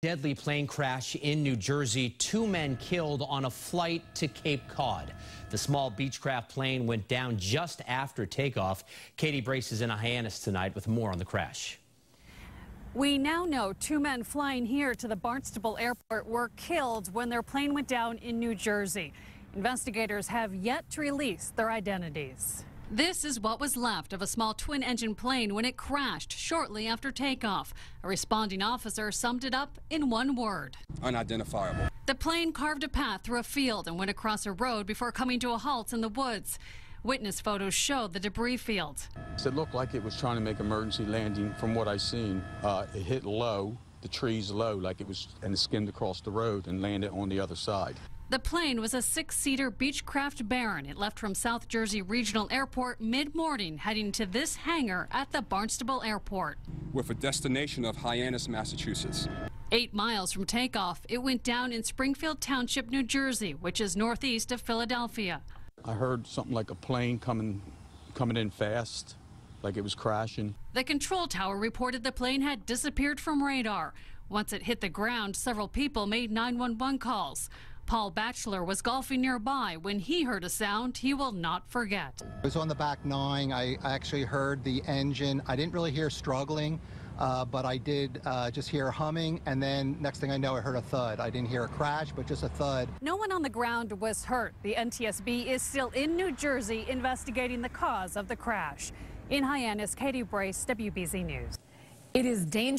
Deadly plane crash in New Jersey. Two men killed on a flight to Cape Cod. The small Beechcraft plane went down just after takeoff. Katie Brace is in Hyannis tonight with more on the crash. We now know two men flying here to the Barnstable Airport were killed when their plane went down in New Jersey. Investigators have yet to release their identities. This is what was left of a small twin engine plane when it crashed shortly after takeoff. A responding officer summed it up in one word unidentifiable. The plane carved a path through a field and went across a road before coming to a halt in the woods. Witness photos show the debris field. It looked like it was trying to make emergency landing from what I seen. Uh, it hit low, the trees low, like it was, and it skimmed across the road and landed on the other side. The plane was a six-seater Beechcraft Baron. It left from South Jersey Regional Airport mid-morning, heading to this hangar at the Barnstable Airport. With a destination of Hyannis, Massachusetts. Eight miles from takeoff, it went down in Springfield Township, New Jersey, which is northeast of Philadelphia. I heard something like a plane coming, coming in fast, like it was crashing. The control tower reported the plane had disappeared from radar. Once it hit the ground, several people made 911 calls. Paul Batchelor was golfing nearby when he heard a sound he will not forget. I was on the back nine. I actually heard the engine. I didn't really hear struggling, uh, but I did uh, just hear humming, and then next thing I know, I heard a thud. I didn't hear a crash, but just a thud. No one on the ground was hurt. The NTSB is still in New Jersey investigating the cause of the crash. In Hyannis, Katie Brace, WBZ News. It is dangerous.